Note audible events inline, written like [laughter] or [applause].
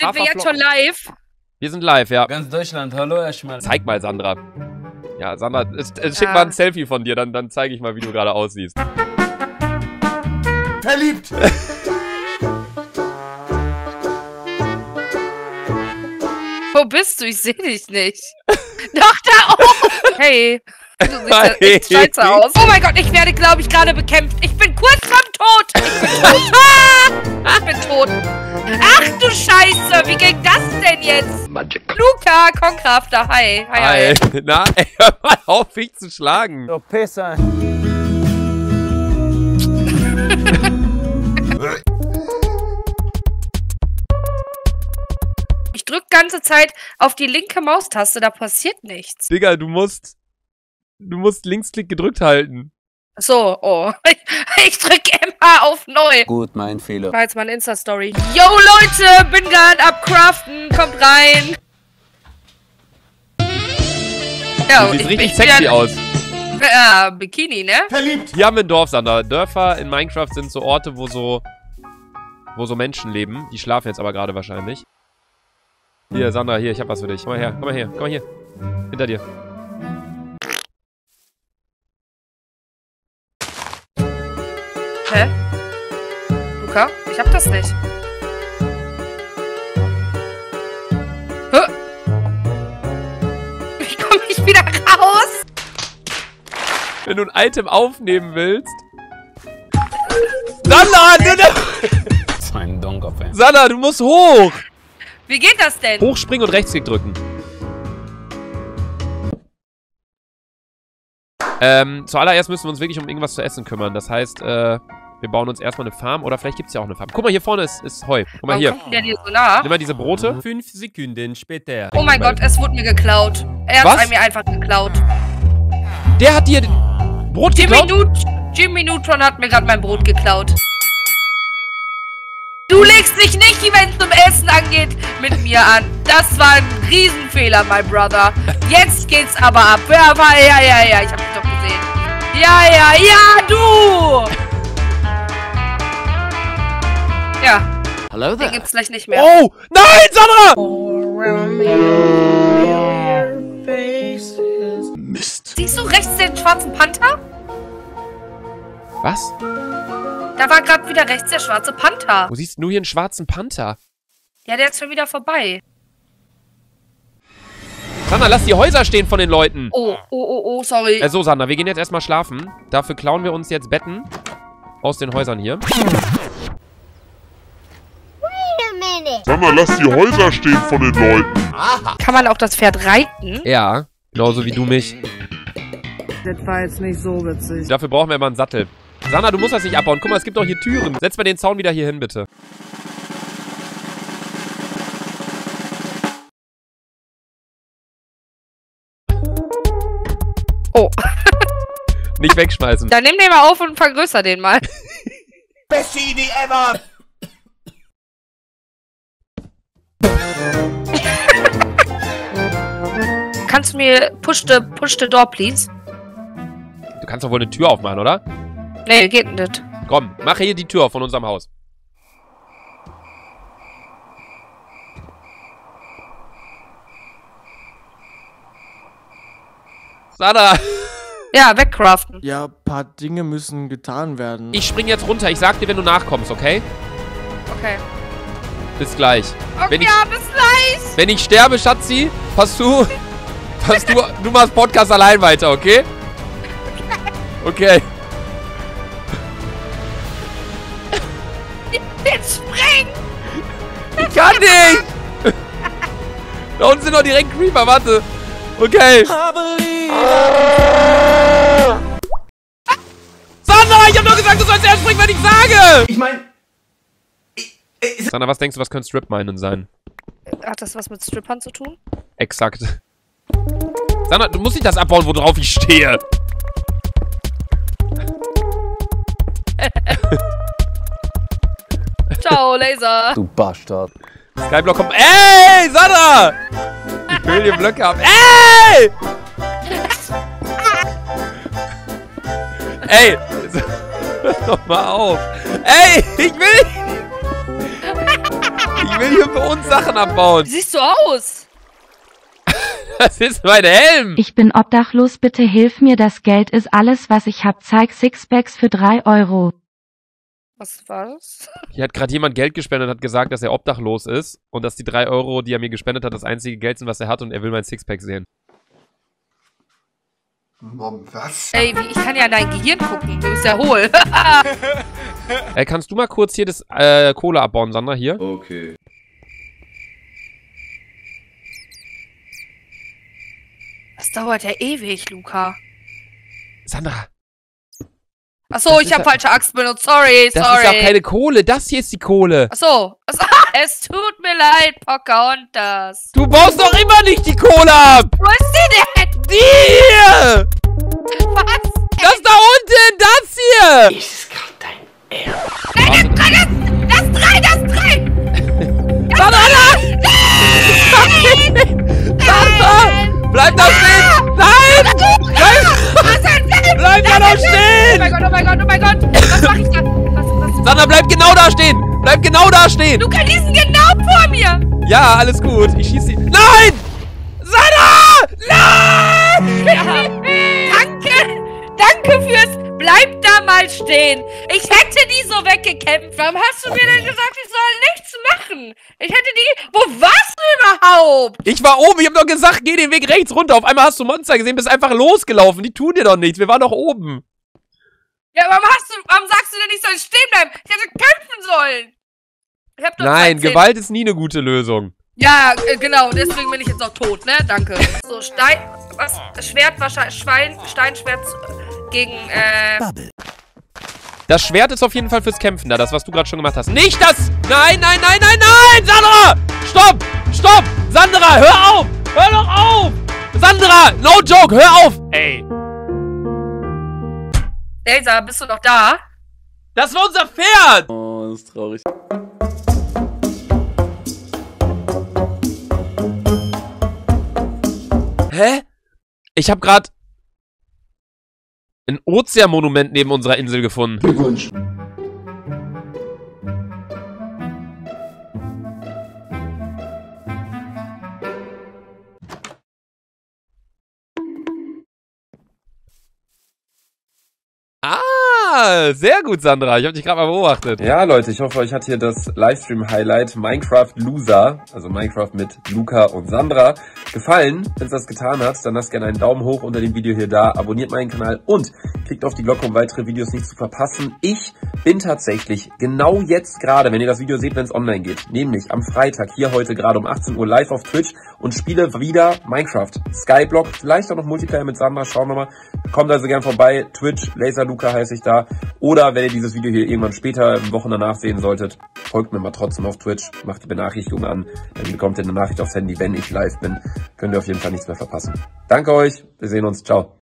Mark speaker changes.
Speaker 1: Sind wir jetzt schon live?
Speaker 2: Wir sind live, ja.
Speaker 3: Ganz Deutschland, hallo erstmal.
Speaker 2: Zeig mal, Sandra. Ja, Sandra, es, schick
Speaker 1: Ja.
Speaker 2: mal ein Selfie von dir, dann, dann zeige ich mal, wie du gerade aussiehst.
Speaker 4: Verliebt! [laughs]
Speaker 1: Wo bist du? Ich sehe dich nicht. [laughs] Doch, da oben. Hey. Du siehst ja echt [laughs]
Speaker 2: Hey.
Speaker 1: scheiße aus. Oh mein Gott, ich werde, glaube ich, gerade bekämpft. Ich bin kurz vorm Tod. Ich bin tot. Ah, [laughs] ich bin tot. Ach du Scheiße, wie ging das denn jetzt? Luca, Konkrafter, hi. Hi, hi.
Speaker 2: Hi. [laughs] Na, ey, hör mal auf, mich zu schlagen.
Speaker 3: So, Pisser.
Speaker 1: Ich drück ganze Zeit auf die linke Maustaste, da passiert nichts.
Speaker 2: Digga, du musst. Du musst Linksklick gedrückt halten.
Speaker 1: So, oh. [laughs] Ich drück immer auf neu.
Speaker 3: Gut, mein Fehler.
Speaker 1: War jetzt mal eine Insta-Story. Yo, Leute, bin gerade ab Craften. Kommt rein. Ja,
Speaker 2: Du siehst
Speaker 1: ich-
Speaker 2: richtig
Speaker 1: ich
Speaker 2: sexy
Speaker 1: ja-
Speaker 2: aus.
Speaker 1: Ja, Bikini, ne?
Speaker 4: Verliebt!
Speaker 2: Hier haben wir ein Dorf, Sandra. Dörfer in Minecraft sind so Orte, wo so. wo so Menschen leben. Die schlafen jetzt aber gerade wahrscheinlich. Hier, Sandra, hier, ich hab was für dich. Komm mal her, komm mal her, komm mal hier. Hinter dir.
Speaker 1: Hä? Luca, ich hab das nicht. Hä? Wie komme ich wieder raus?
Speaker 2: Wenn du ein Item aufnehmen willst. Sandra, du, du,
Speaker 3: So ein Dummkopf, ey.
Speaker 2: Sandra, du musst hoch!
Speaker 1: Wie geht das denn?
Speaker 2: Hochspringen und Rechtsklick drücken. Ähm, zuallererst müssen wir uns wirklich um irgendwas zu essen kümmern. Das heißt, äh, wir bauen uns erstmal eine Farm oder vielleicht gibt's ja auch eine Farm. Guck mal, hier vorne ist, ist Heu. Guck mal
Speaker 1: Warum
Speaker 2: hier.
Speaker 1: kommt denn der dir so nah?
Speaker 2: Nimm mal diese Brote.
Speaker 5: Fünf Sekunden später.
Speaker 1: Oh mein Gott, es wurde mir geklaut. Er
Speaker 2: Was?
Speaker 1: hat mir einfach geklaut.
Speaker 2: Der hat dir Brot
Speaker 1: Jimmy,
Speaker 2: geklaut?
Speaker 1: Nut Jimmy Neutron hat mir gerade mein Brot geklaut. Du legst dich nicht, wenn es um Essen angeht, mit mir an. Das war ein Riesenfehler, my brother. Jetzt geht's aber ab. Ja, ja, ja, ja, ich hab. Ja, ja, ja, du! Ja,
Speaker 5: Hello
Speaker 1: den gibt's gleich nicht mehr.
Speaker 2: Oh! Nein, Sandra!
Speaker 4: Mist.
Speaker 1: Siehst du rechts den schwarzen Panther?
Speaker 2: Was?
Speaker 1: Da war gerade wieder rechts der schwarze Panther.
Speaker 2: Wo siehst du nur hier einen schwarzen Panther?
Speaker 1: Ja, der ist schon wieder vorbei.
Speaker 2: Sandra, lass die Häuser stehen von den Leuten.
Speaker 1: Oh, oh, oh, oh, sorry.
Speaker 2: Äh, so, Sandra, wir gehen jetzt erstmal schlafen. Dafür klauen wir uns jetzt Betten aus den Häusern hier.
Speaker 6: Sag mal, lass die Häuser stehen von den Leuten.
Speaker 1: Kann man auch das Pferd reiten?
Speaker 2: Ja, genauso wie du mich.
Speaker 7: Das war jetzt nicht so witzig.
Speaker 2: Dafür brauchen wir immer einen Sattel. Sandra, du musst das nicht abbauen. Guck mal, es gibt doch hier Türen. Setz mal den Zaun wieder hier hin, bitte. Nicht wegschmeißen.
Speaker 1: Dann nimm den mal auf und vergrößer den mal. [laughs]
Speaker 4: Beste Idee ever!
Speaker 1: Kannst du mir push the, push the door, please?
Speaker 2: Du kannst doch wohl eine Tür aufmachen, oder?
Speaker 1: Nee, geht nicht.
Speaker 2: Komm, mach hier die Tür auf von unserem Haus. Sandra,
Speaker 1: Ja, wegcraften.
Speaker 7: Ja, ein paar Dinge müssen getan werden.
Speaker 2: ich spring jetzt runter. Ich sag dir, wenn du nachkommst, okay?
Speaker 1: Okay.
Speaker 2: Bis gleich.
Speaker 1: Okay,
Speaker 2: Wenn ich-
Speaker 1: ja, bis gleich.
Speaker 2: Wenn ich sterbe, Schatzi, passt du, [laughs] passt du, du machst Podcast allein weiter, okay? Okay.
Speaker 1: Jetzt spring.
Speaker 2: Ich kann nicht! Da unten sind doch direkt Creeper, warte. Okay. Sandra, ich hab doch gesagt, du sollst erst springen, wenn ich sage!
Speaker 4: Ich mein.
Speaker 2: Sandra, was denkst du, was können Strip-Minen sein?
Speaker 1: Hat das was mit Strippern zu tun?
Speaker 2: Exakt. Sandra, du musst nicht das abbauen, worauf ich stehe. [laughs]
Speaker 1: Ciao, Laser.
Speaker 3: Du Bastard.
Speaker 2: Skyblock kommt. Ey, Sandra! Ich will hier Blöcke haben. Ey! [laughs] Ey! [laughs] Doch mal auf. Ey, ich will. [laughs] Ich will hier für uns Sachen abbauen.
Speaker 1: Wie siehst du aus? [laughs]
Speaker 2: Das ist mein Helm.
Speaker 8: Ich bin obdachlos, bitte hilf mir, das Geld ist alles, was ich hab. Zeig Sixpacks für drei Euro.
Speaker 1: Was war das?
Speaker 2: Hier hat gerade jemand Geld gespendet und hat gesagt, dass er obdachlos ist und dass die drei Euro, die er mir gespendet hat, das einzige Geld sind, was er hat und er will mein Sixpack sehen.
Speaker 4: Mom, was?
Speaker 1: Ey, wie, ich kann ja in dein Gehirn gucken. Du bist ja hohl. [laughs]
Speaker 2: Ey, kannst du mal kurz hier das äh, Kohle abbauen, Sandra, hier?
Speaker 9: Okay.
Speaker 1: Das dauert ja ewig, Luca.
Speaker 2: Sandra,
Speaker 1: Achso,
Speaker 2: Das
Speaker 1: ich habe falsche Axt benutzt. Sorry,
Speaker 2: das
Speaker 1: sorry.
Speaker 2: ist auch keine Kohle, das hier ist die Kohle.
Speaker 1: Achso. Achso. [laughs] Es tut mir leid, Pocahontas.
Speaker 2: Du baust doch immer nicht die Kohle ab!
Speaker 1: Wo ist die denn?
Speaker 2: Die hier!
Speaker 1: Was?
Speaker 2: Das da unten, das hier!
Speaker 1: Nein, das drei, das, das drei, das drei.
Speaker 2: Sandra! Sandra! Bleib da stehen! Nein!
Speaker 1: Was denn?
Speaker 2: Bleib da doch
Speaker 1: Oh
Speaker 2: stehen!
Speaker 1: mein Gott, oh mein Gott, oh mein Gott. Was mach ich da?
Speaker 2: Sandra, bleib genau da stehen! Bleib genau da stehen!
Speaker 1: Luca, die sind genau vor mir.
Speaker 2: Ja, alles gut. Ich schieß sie. Nein! Sandra! Nein!
Speaker 1: Ja. [laughs] Danke. Danke fürs... Bleib da mal stehen. Ich hätte die so weggekämpft. Warum hast du mir denn gesagt, ich soll nichts machen? Ich hätte die... Wo warst du überhaupt?
Speaker 2: Ich war oben, ich hab doch gesagt, geh den Weg rechts runter. Auf einmal hast du Monster gesehen, bist einfach losgelaufen. Die tun dir doch nichts. Wir waren doch oben.
Speaker 1: Ja, warum hast du... Warum sagst du denn, ich soll stehen bleiben? Ich hätte kämpfen sollen. Ich hab doch
Speaker 2: Nein, Gewalt ist nie eine gute Lösung.
Speaker 1: Ja, äh, genau. Deswegen bin ich jetzt auch tot, ne? Danke. So, Stein... Was? Schwert wahrscheinlich... Schwein... Steinschwert gegen, äh...
Speaker 2: Das Schwert ist auf jeden Fall fürs Kämpfen da, das, was du gerade schon gemacht hast. Nicht das! Nein, nein, nein, nein, nein! Sandra! Stopp! Stopp! Sandra, hör auf! Hör doch auf! Sandra, no joke, hör auf! Ey,
Speaker 1: Elsa, bist du noch da?
Speaker 2: das war unser Pferd!
Speaker 3: Oh, das ist traurig.
Speaker 2: Hä? Ich habe gerade ein Ozeanmonument neben unserer Insel gefunden.
Speaker 4: Glückwunsch.
Speaker 2: Ah, sehr gut, Sandra. Ich habe dich gerade mal beobachtet.
Speaker 9: Ja, Leute, ich hoffe, euch hat hier das Livestream-Highlight Minecraft Loser, also Minecraft mit Luca und Sandra, gefallen. Wenn es das getan hat, dann lasst gerne einen Daumen hoch unter dem Video hier da, abonniert meinen Kanal und klickt auf die Glocke, um weitere Videos nicht zu verpassen. Ich bin tatsächlich genau jetzt gerade, wenn ihr das Video seht, wenn es online geht, nämlich am Freitag, hier heute gerade um 18 Uhr live auf Twitch und spiele wieder Minecraft. Skyblock, vielleicht auch noch Multiplayer mit Sandra, schauen wir mal. Kommt also gern vorbei, Twitch, Laser Luca heiße ich da. Oder wenn ihr dieses Video hier irgendwann später, Wochen danach sehen solltet, folgt mir mal trotzdem auf Twitch, macht die Benachrichtigung an, dann bekommt ihr eine Nachricht aufs Handy, wenn ich live bin. Könnt ihr auf jeden Fall nichts mehr verpassen. Danke euch, wir sehen uns, ciao.